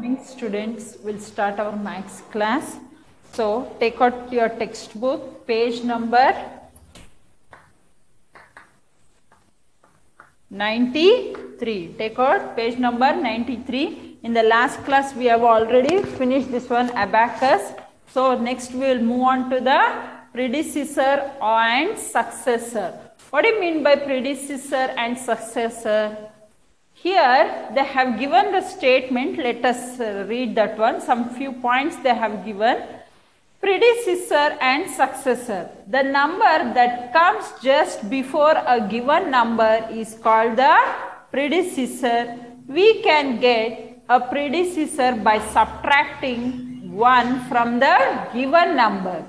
morning students will start our maths class. So take out your textbook page number 93 take out page number 93 in the last class we have already finished this one abacus. So next we will move on to the predecessor and successor. What do you mean by predecessor and successor here they have given the statement, let us uh, read that one, some few points they have given. Predecessor and successor. The number that comes just before a given number is called the predecessor. We can get a predecessor by subtracting 1 from the given number.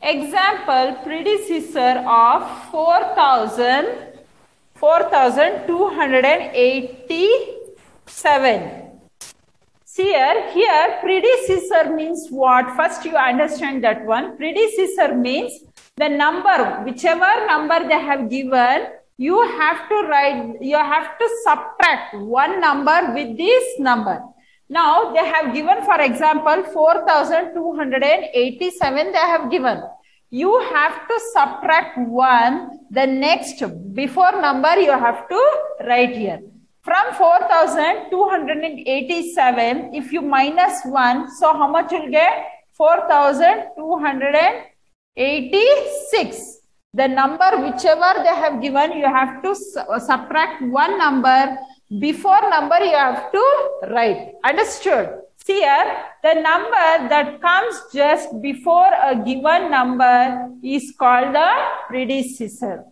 Example, predecessor of 4000 4287. See here, here predecessor means what? First you understand that one. Predecessor means the number, whichever number they have given, you have to write, you have to subtract one number with this number. Now they have given, for example, 4287 they have given you have to subtract 1 the next before number you have to write here. From 4287 if you minus 1 so how much you'll get? 4286 the number whichever they have given you have to uh, subtract one number. Before number you have to write. Understood here, the number that comes just before a given number is called the predecessor.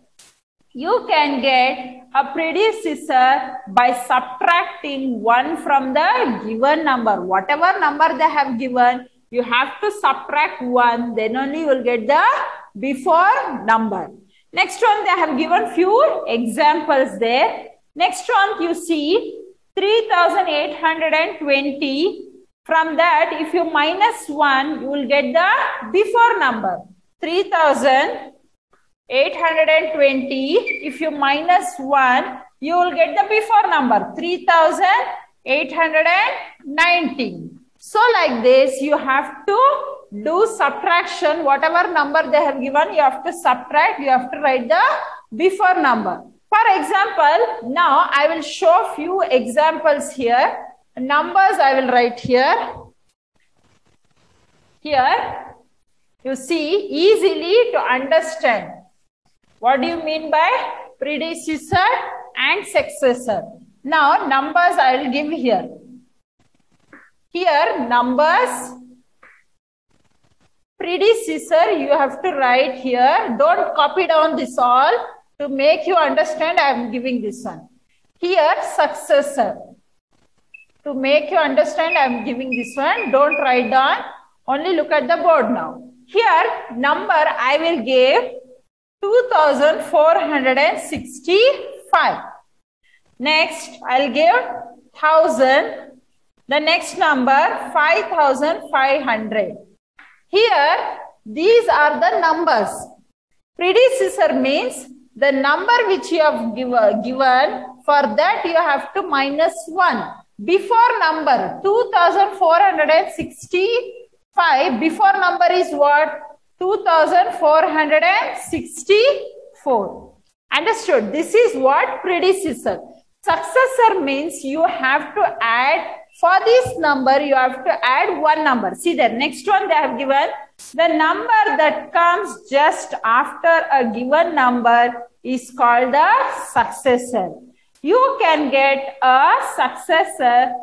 You can get a predecessor by subtracting 1 from the given number. Whatever number they have given, you have to subtract 1, then only you will get the before number. Next one, they have given few examples there. Next one, you see 3820 from that, if you minus 1, you will get the before number. 3820. If you minus 1, you will get the before number. 3819. So like this, you have to do subtraction. Whatever number they have given, you have to subtract. You have to write the before number. For example, now I will show few examples here. Numbers I will write here. Here, you see easily to understand. What do you mean by predecessor and successor? Now, numbers I will give here. Here, numbers, predecessor you have to write here. Don't copy down this all. To make you understand, I am giving this one. Here, successor. To make you understand, I am giving this one. Don't write down. Only look at the board now. Here, number I will give 2465. Next, I'll give 1000. The next number 5500. Here, these are the numbers. Predecessor means the number which you have give, given, for that you have to minus 1 before number 2465. Before number is what? 2464. Understood? This is what predecessor. Successor means you have to add for this number, you have to add one number. See the next one they have given. The number that comes just after a given number is called the successor you can get a successor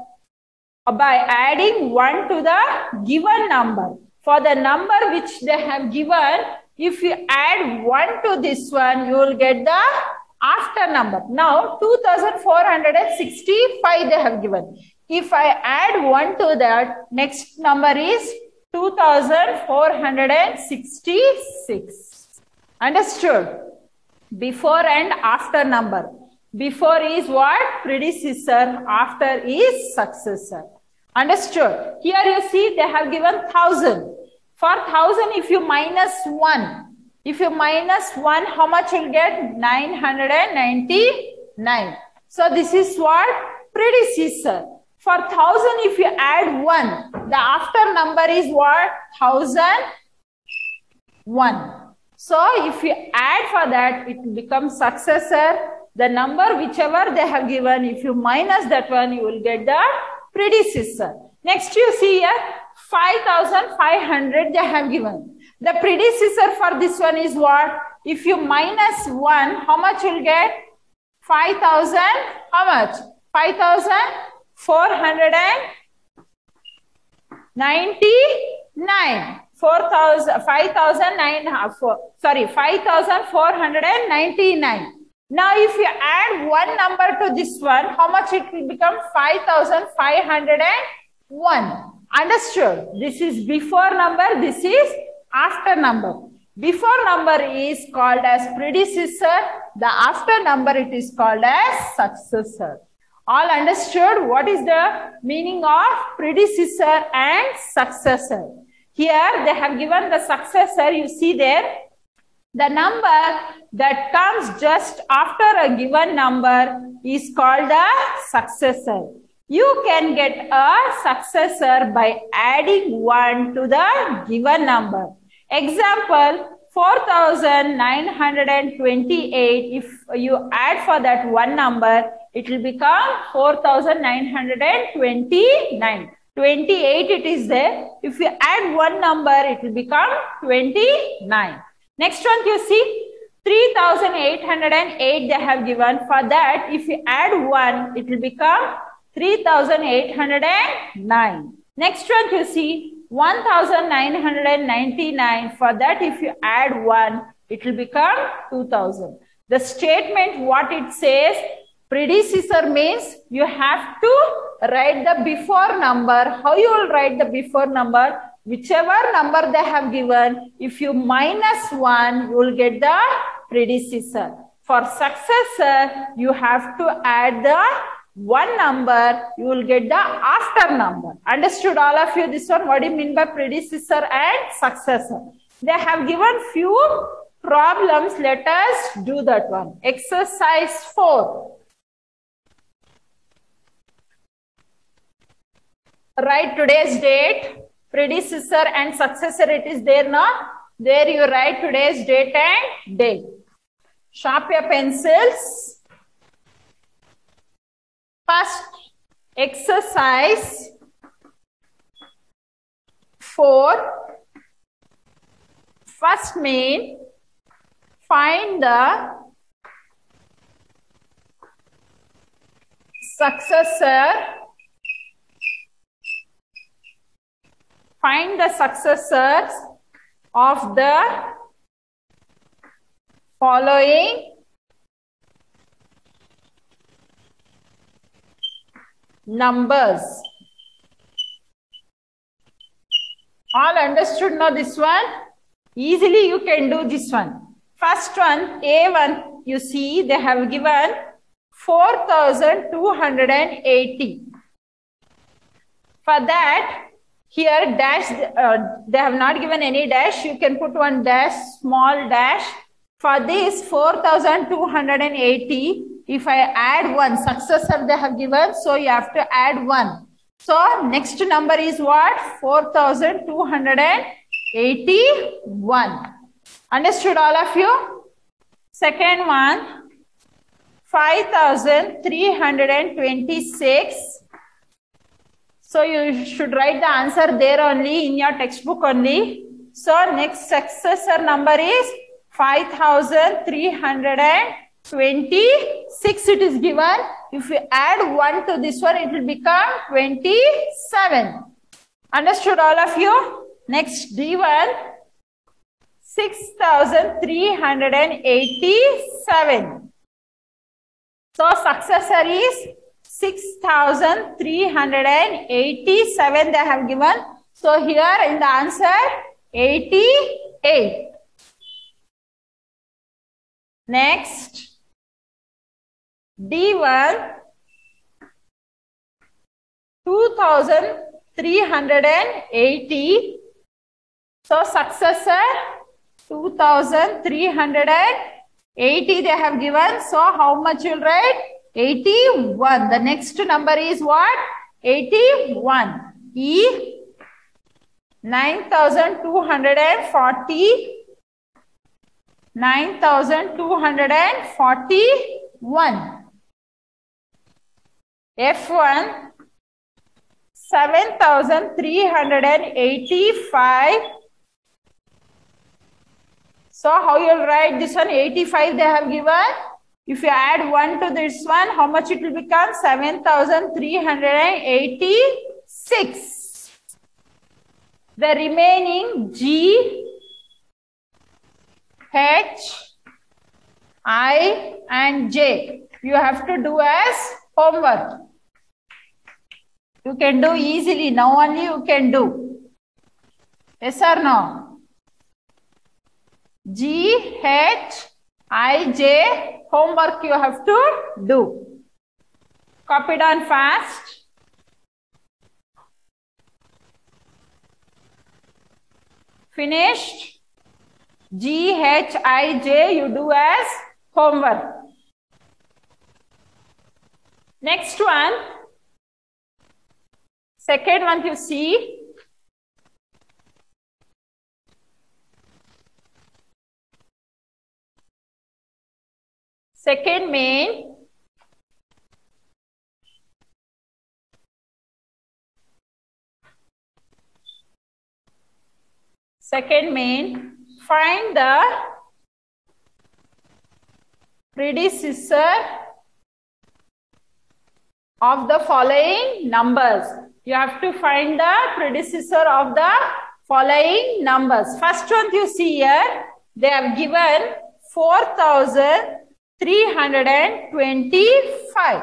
by adding 1 to the given number. For the number which they have given, if you add 1 to this one, you will get the after number. Now, 2465 they have given. If I add 1 to that, next number is 2466. Understood? Before and after number. Before is what? Predecessor. After is successor. Understood? Here you see they have given 1000. For 1000 if you minus 1. If you minus 1 how much you'll get? 999. So this is what? Predecessor. For 1000, if you add 1, the after number is what? 1001. So if you add for that, it becomes successor. The number whichever they have given, if you minus that one, you will get the predecessor. Next you see here, 5500 they have given. The predecessor for this one is what? If you minus 1, how much you'll get? 5000, how much? 5499. 4000, 5009, sorry, 5499. Now, if you add one number to this one, how much it will become? 5501. Understood? This is before number, this is after number. Before number is called as predecessor. The after number it is called as successor. All understood what is the meaning of predecessor and successor. Here they have given the successor. You see there the number that comes just after a given number is called a successor. You can get a successor by adding 1 to the given number. Example, 4928. If you add for that one number, it will become 4929. 28 it is there. If you add one number, it will become 29. Next one you see 3808 they have given. For that, if you add 1, it will become 3809. Next one you see 1999. For that, if you add 1, it will become 2000. The statement, what it says, predecessor means you have to write the before number. How you will write the before number? Whichever number they have given, if you minus 1, you will get the predecessor. For successor, you have to add the one number, you will get the after number. Understood all of you this one? What do you mean by predecessor and successor? They have given few problems. Let us do that one. Exercise 4. Write today's date predecessor and successor it is there now there you write today's date and day sharp your pencils. First exercise 4 first main find the successor find the successors of the following numbers. All understood now this one? Easily you can do this one. First one, A1, you see they have given 4280. For that, here dash, uh, they have not given any dash. You can put one dash, small dash. For this 4280, if I add one, successor they have given, so you have to add one. So next number is what? 4281. Understood all of you? Second one, 5326 so you should write the answer there only in your textbook only. So next successor number is 5326 it is given. If you add 1 to this one, it will become 27. Understood all of you? Next D1, 6387. So successor is 6,387 they have given. So here in the answer 88. Next D1 2380. So successor 2380 they have given. So how much you'll write? 81. The next number is what? 81. E 9240 9241 F1 7385 so how you'll write this one 85 they have given if you add 1 to this one how much it will become 7386 the remaining G H, I and J. You have to do as homework. You can do easily. Now only you can do. Yes or no? G, H, I, J. Homework you have to do. Copy down fast. Finished? G, H, I, J you do as homework. Next one. Second one you see. Second main. Second main find the predecessor of the following numbers. You have to find the predecessor of the following numbers. First one you see here, they have given 4325.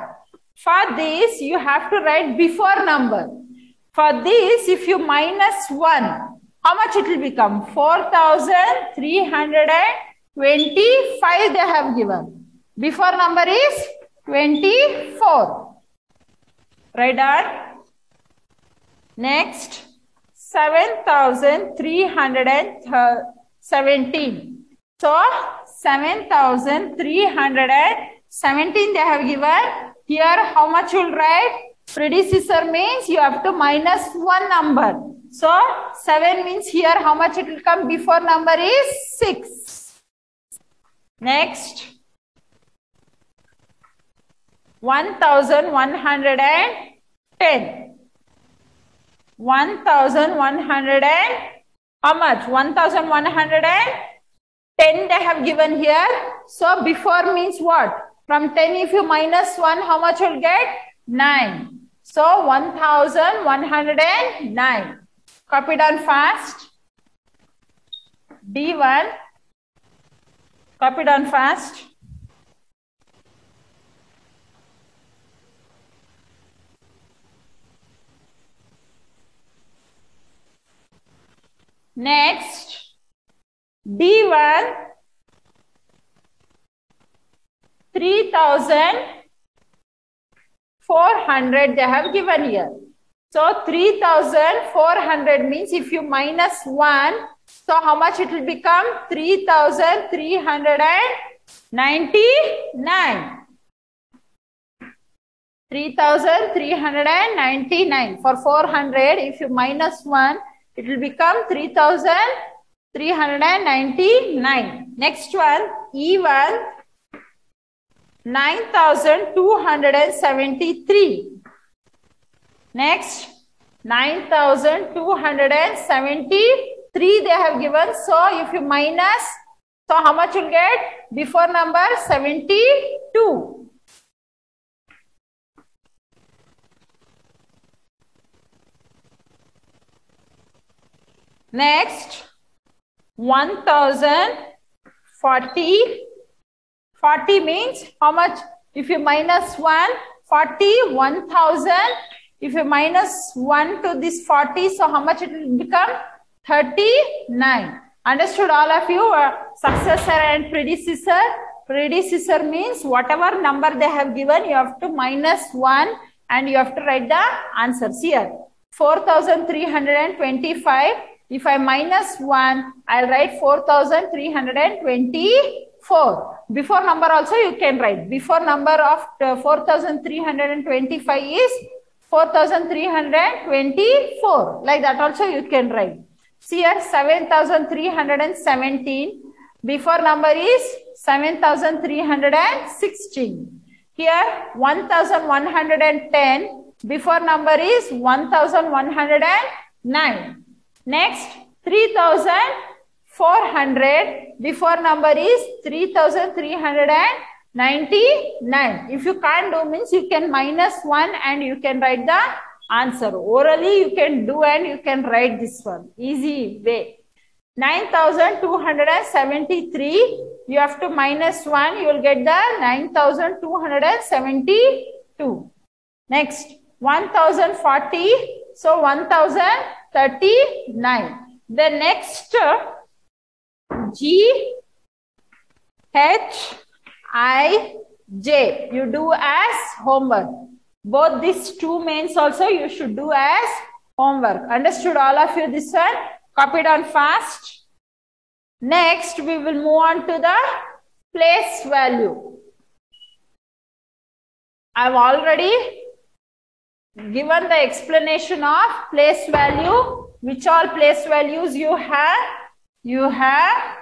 For this, you have to write before number. For this, if you minus 1, how much it will become? 4,325 they have given. Before number is 24. Right on. Next, 7,317. So, 7,317 they have given. Here, how much you will write? Predecessor means you have to minus one number. So 7 means here how much it will come before number is 6. Next. 1110. 1100 and how much? 1110 they have given here. So before means what? From 10 if you minus 1 how much will get? 9. So 1109. Copy down fast. D1. Copy down fast. Next, D1, 3400 they have given here. So 3400 means if you minus 1, so how much it will become? 3399. 3399 for 400 if you minus 1 it will become 3399 next one e1 9273 Next, 9273 they have given. So, if you minus, so how much you'll get? Before number 72. Next, 1040. 40 means how much? If you minus 1, 40, 1000 if you minus 1 to this 40, so how much it will become? 39. Understood all of you? Uh, successor and predecessor. Predecessor means whatever number they have given, you have to minus 1 and you have to write the answers here. 4325. If I minus 1, I'll write 4324. Before number also you can write. Before number of uh, 4325 is 4324. Like that also you can write. See here 7317. Before number is 7316. Here 1110. Before number is 1109. Next 3400. Before number is 3399. If you can't do means you can minus 1 and you can write the answer. Orally you can do and you can write this one. Easy way. 9273. You have to minus 1. You will get the 9272. Next 1040. So 1039. The next G H I J. You do as homework. Both these two mains also you should do as homework. Understood all of you this one? Copy down fast. Next, we will move on to the place value. I've already given the explanation of place value. Which all place values you have? You have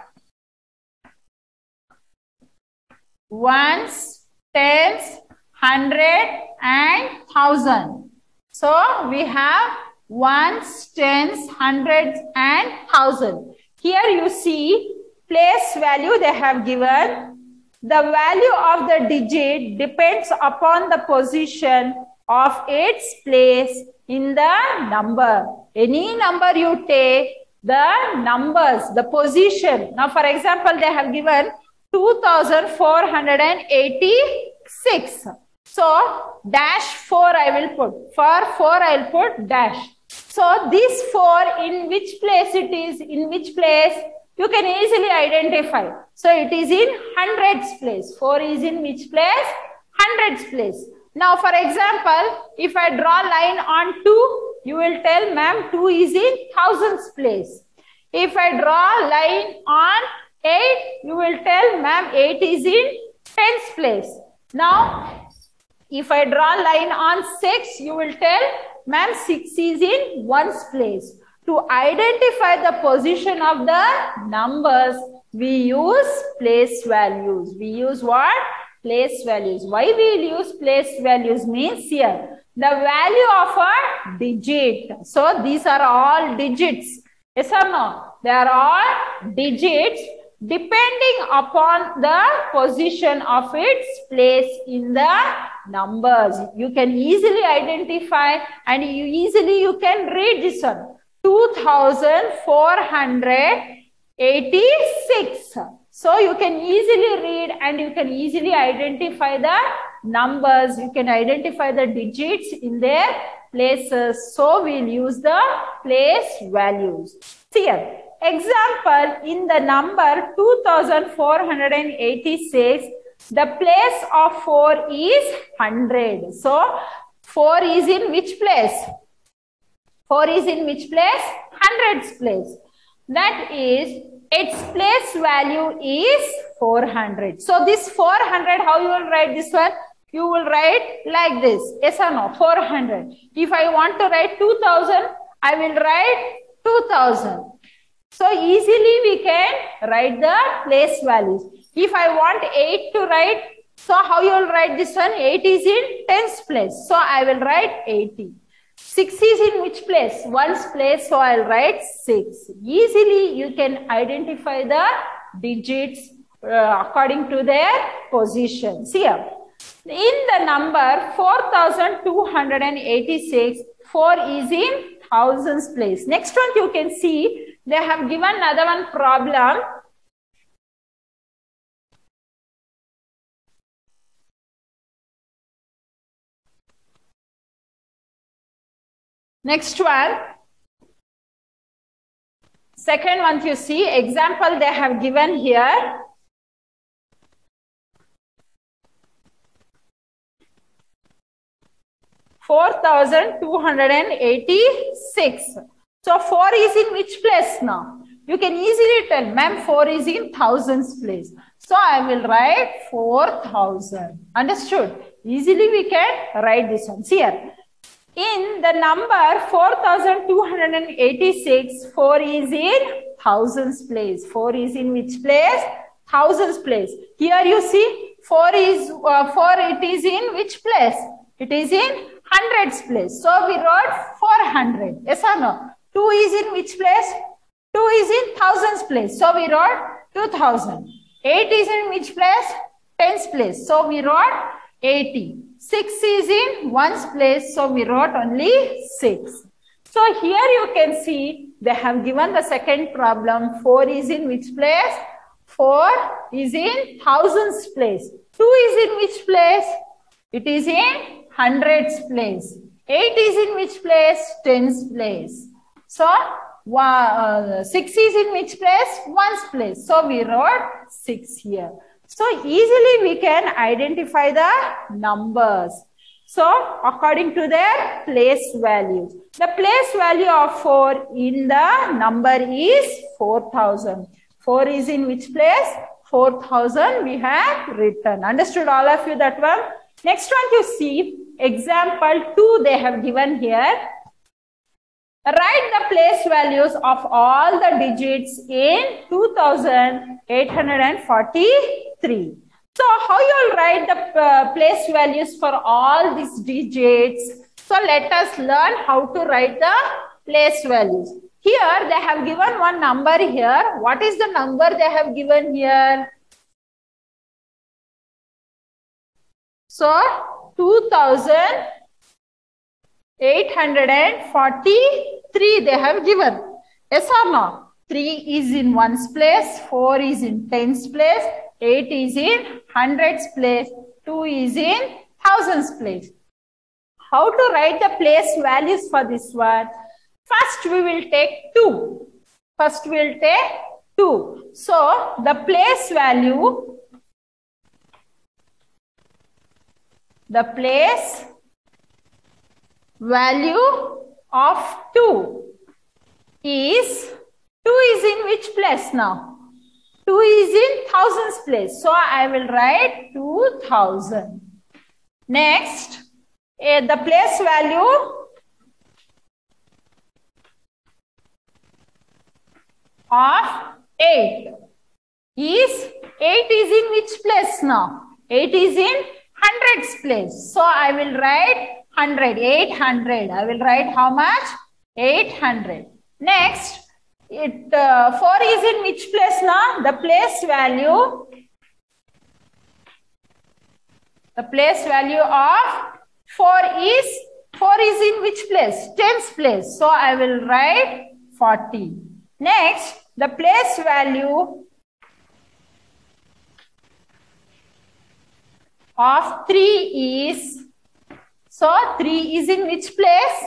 ones, tens, hundred, and thousand. So we have ones, tens, hundreds, and thousand. Here you see place value they have given. The value of the digit depends upon the position of its place in the number. Any number you take, the numbers, the position. Now, for example, they have given 2486. So, dash 4 I will put. For 4 I will put dash. So, this 4 in which place it is, in which place, you can easily identify. So, it is in hundreds place. 4 is in which place? Hundreds place. Now, for example, if I draw line on 2, you will tell, ma'am, 2 is in thousands place. If I draw line on 8, you will tell, ma'am, 8 is in tens place. Now, if I draw line on 6, you will tell, ma'am, 6 is in ones place. To identify the position of the numbers, we use place values. We use what? Place values. Why we use place values means here the value of a digit. So these are all digits. Yes or no? They are all digits depending upon the position of its place in the numbers. You can easily identify and you easily you can read this one. 2486. So you can easily read and you can easily identify the numbers. You can identify the digits in their places. So we'll use the place values. Here, example in the number 2486, the place of 4 is 100. So 4 is in which place? 4 is in which place? Hundreds place. That is its place value is 400. So this 400, how you will write this one? You will write like this. Yes or no? 400. If I want to write 2000, I will write 2000. So easily we can write the place values. If I want 8 to write, so how you will write this one? 8 is in tens place. So I will write 80. 6 is in which place? Ones place, so I'll write 6. Easily you can identify the digits uh, according to their positions. Here, in the number 4286, 4 is in thousands place. Next one you can see, they have given another one problem. Next one. Second one you see, example they have given here. Four thousand two hundred and eighty-six. So four is in which place now? You can easily tell, ma'am, four is in thousands place. So I will write four thousand. Understood? Easily we can write this one. Here. In the number 4286, 4 is in thousands place. 4 is in which place? Thousands place. Here you see 4 is, uh, 4 it is in which place? It is in hundreds place. So we wrote 400. Yes or no? 2 is in which place? 2 is in thousands place. So we wrote 2000. 8 is in which place? Tens place. So we wrote 80. 6 is in ones place. So we wrote only 6. So here you can see they have given the second problem. 4 is in which place? 4 is in thousands place. 2 is in which place? It is in hundreds place. 8 is in which place? Tens place. So uh, 6 is in which place? Ones place. So we wrote 6 here. So easily we can identify the numbers. So according to their place value, The place value of 4 in the number is 4000. 4 is in which place? 4000 we have written. Understood all of you that one? Next one you see example 2 they have given here. Write the place values of all the digits in 2843. So how you'll write the uh, place values for all these digits? So let us learn how to write the place values. Here they have given one number here. What is the number they have given here? So 2000 843 they have given. Yes or no? 3 is in ones place, 4 is in tens place, 8 is in hundreds place, 2 is in thousands place. How to write the place values for this one? First we will take 2. First we will take 2. So the place value, the place value of 2 is 2 is in which place now? 2 is in thousands place. So I will write 2000. Next, uh, the place value of 8 is 8 is in which place now? 8 is in hundreds place. So I will write 100, 800. I will write how much? 800. Next, it uh, 4 is in which place now? The place value. The place value of 4 is 4 is in which place? Tens place. So I will write 40. Next, the place value of 3 is so 3 is in which place?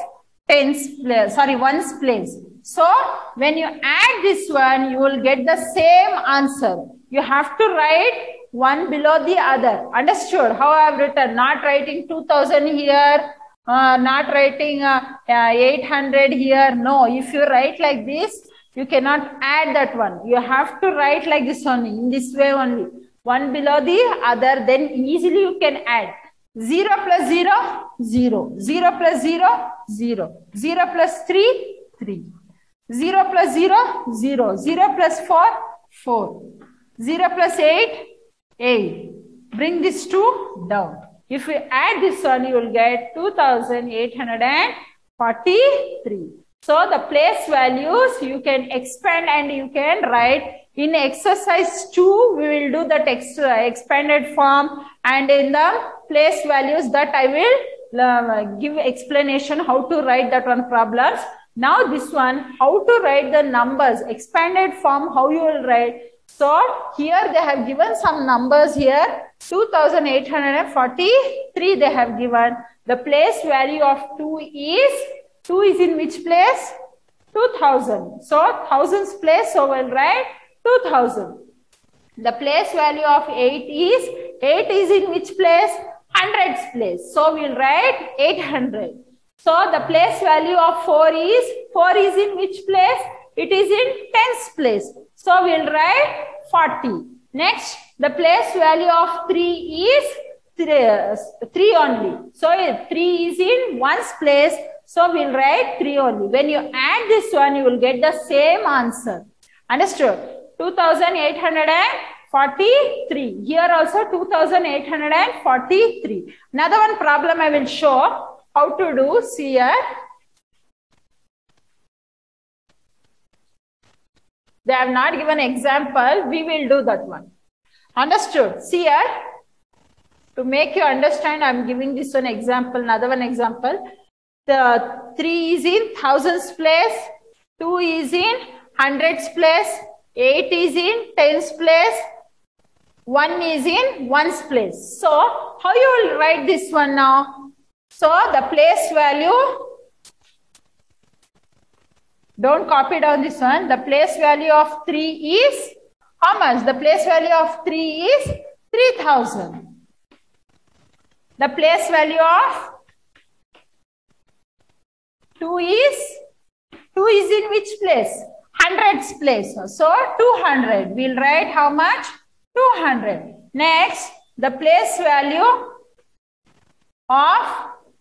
Tens place, sorry, ones place. So when you add this one, you will get the same answer. You have to write one below the other. Understood how I have written? Not writing 2000 here, uh, not writing uh, uh, 800 here. No, if you write like this, you cannot add that one. You have to write like this only, in this way only. One below the other, then easily you can add. 0 plus 0, 0. 0 plus 0, 0. 0 plus 3, 3. 0 plus 0, 0. 0 plus 4, 4. 0 plus 8, 8. Bring this 2 down. If we add this one, you will get 2843. So the place values you can expand and you can write in exercise 2, we will do that extra expanded form and in the place values that I will uh, give explanation how to write that one problems. Now this one, how to write the numbers, expanded form, how you will write. So here they have given some numbers here, 2843 they have given. The place value of 2 is, 2 is in which place? 2000. So thousands place, so we'll write 2000. The place value of 8 is, 8 is in which place? Hundreds place. So we'll write 800. So the place value of 4 is, 4 is in which place? It is in tens place. So we'll write 40. Next, the place value of 3 is three, uh, 3 only. So 3 is in ones place. So we'll write 3 only. When you add this one, you will get the same answer. Understood? 2843. Here also 2843. Another one problem I will show how to do. See here. They have not given example. We will do that one. Understood? See here. To make you understand, I am giving this one example, another one example. The 3 is in thousands place, 2 is in hundreds place, 8 is in tens place, 1 is in ones place. So, how you will write this one now? So, the place value, don't copy down this one. The place value of 3 is, how much? The place value of 3 is 3000. The place value of 2 is, 2 is in which place? Hundreds place. So 200. We'll write how much? 200. Next, the place value of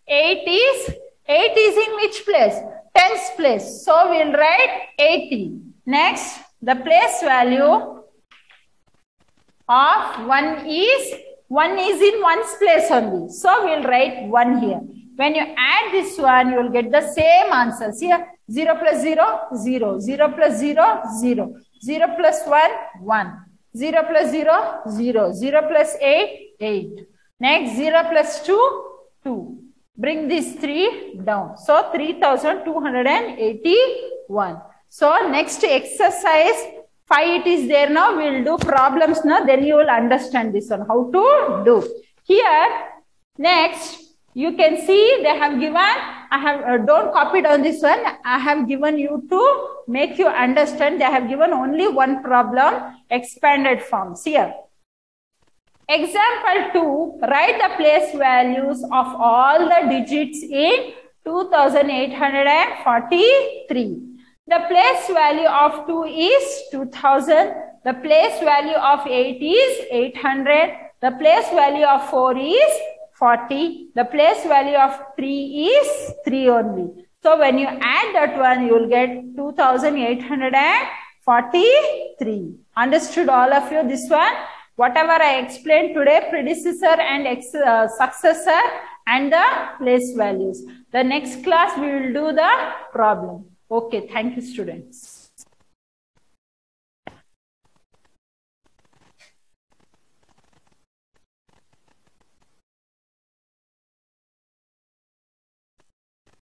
8 is, 8 is in which place? Tens place. So we'll write 80. Next, the place value of 1 is 1 is in one's place only. So we'll write 1 here. When you add this one, you will get the same answers here. 0 plus 0, 0. 0 plus 0, 0. 0 plus 1, 1. 0 plus 0, 0. 0 plus 8, 8. Next, 0 plus 2, 2. Bring these 3 down. So, 3281. So, next exercise 5 it is there now. We will do problems now. Then you will understand this one. How to do. Here, next, you can see they have given, I have, uh, don't copy down this one. I have given you to make you understand. They have given only one problem, expanded forms here. Example 2, write the place values of all the digits in 2843. The place value of 2 is 2000. The place value of 8 is 800. The place value of 4 is 40. The place value of 3 is 3 only. So when you add that one, you will get 2843. Understood all of you this one? Whatever I explained today, predecessor and ex, uh, successor and the place values. The next class we will do the problem. Okay, thank you students.